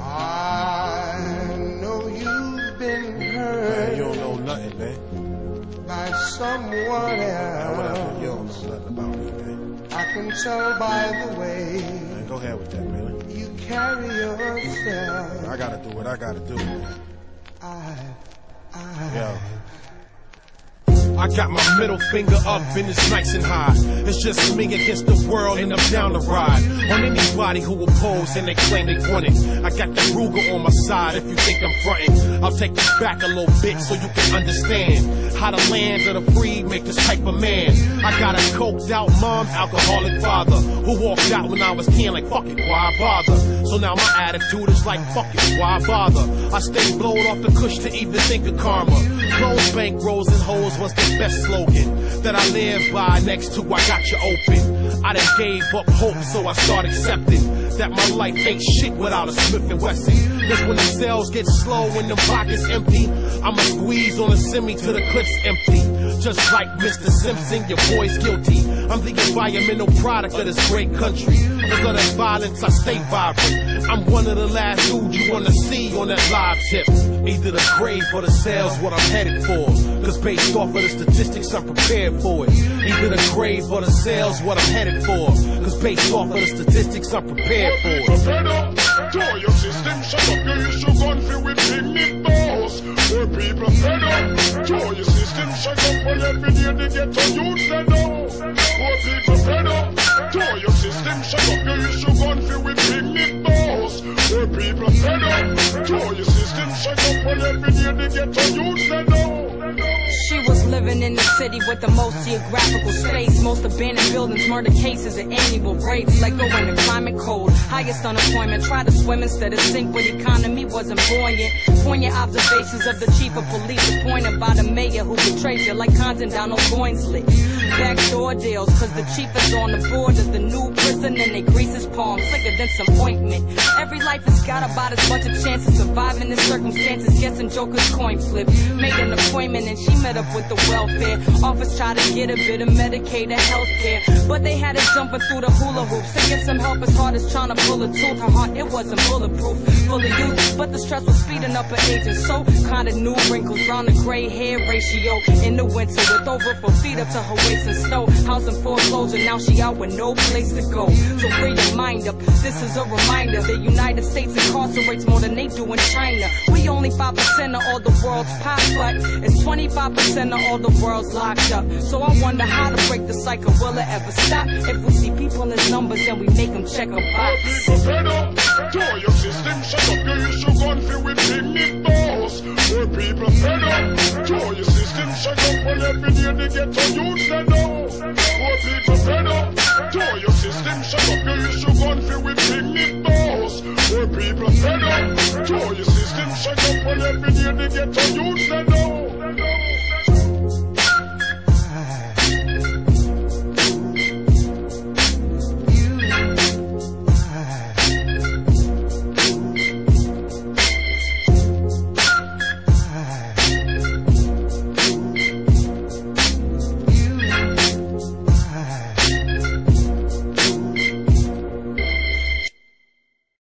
I know you've been hurt Man, you don't know nothing, man. by someone Man, whatever. You else. don't know nothing about me, man. I can tell by the way Man, go ahead with that, man. you carry yourself. I gotta do what I gotta do, man. I, I, Yo. I got my middle finger up and it's nice and high. It's just me against the world and I'm down to ride. On anybody who oppose and they claim they want it. I got the Ruger on my side if you think I'm fronting. I'll take you back a little bit so you can understand how the land of the free make this type of man. I got a coked out mom, alcoholic father who walked out when I was 10 like fuck it, why bother? So now my attitude is like fuck it, why bother? I stay blowed off the cush to even think of karma. Close bank rolls and hoes was the best slogan that I live by. Next to I got you open. I done gave up hope, so I start accepting that my life ain't shit without a Smith and Wesson. Cause when the sales get slow and the pockets empty, I'ma squeeze on a semi till the clip's empty. Just like Mr. Simpson, your boy's guilty. I'm the environmental product of this great country. Cause of that violence, I stay vibrant. I'm one of the last dudes you wanna see on that live tip. Either the grave or the sales, what I'm headed for. Cause based off of the statistics, I'm prepared for it. Either the grave or the sales, what I'm headed for. Cause based off of the statistics, I'm prepared for it. Fed up, your system, shut up, issue fed up, shut up, and every day they get to youth stand up. Poor people fed up, throw your system, shut up, you issue gun for whipping me balls. Poor people fed up, throw your system, shut up, and every day they get to youth stand up. She was living in the city with the most geographical space, most abandoned buildings, murder cases, and annual rapes. Let go in the climate cold, highest unemployment. Tried to swim instead of sink when economy wasn't buoyant. Poignant observations of the chief of police, appointed by the mayor who betrays you like content down on Goinsley. Backdoor deals, cause the chief is on the board of the new prison and they grease his palms slicker than some ointment. Every life has got about as much a chance of surviving in circumstances. Guessing Joker's coin flip. Made an appointment and she met up with the welfare. Office tried to get a bit of Medicaid and health care. But they had her jumping through the hula hoops. To get some help as hard as trying to pull a tooth. Her heart, it wasn't bulletproof. Full of youth, but the stress was speeding up her age. And so, kinda new wrinkles round the gray hair ratio. In the winter, with over four feet up to her waist in snow. House in foreclosure, now she out with no place to go. So free your mind up. This is a reminder. The United States incarcerates more than they do in China. We only 5% of all the world's pop, but it's 25% of all the world's locked up. So I wonder how to break the cycle. Will it ever stop? If we see people in numbers and we make them check a box. People fed up, your system, shut up, you issue gun for whipping me balls. Poor people fed up, throw your system, shut up, and every day they get to youth shut up, you issue gun for whipping me balls. Poor people fed up, throw your system, shut up, and every day they get to youth stand up.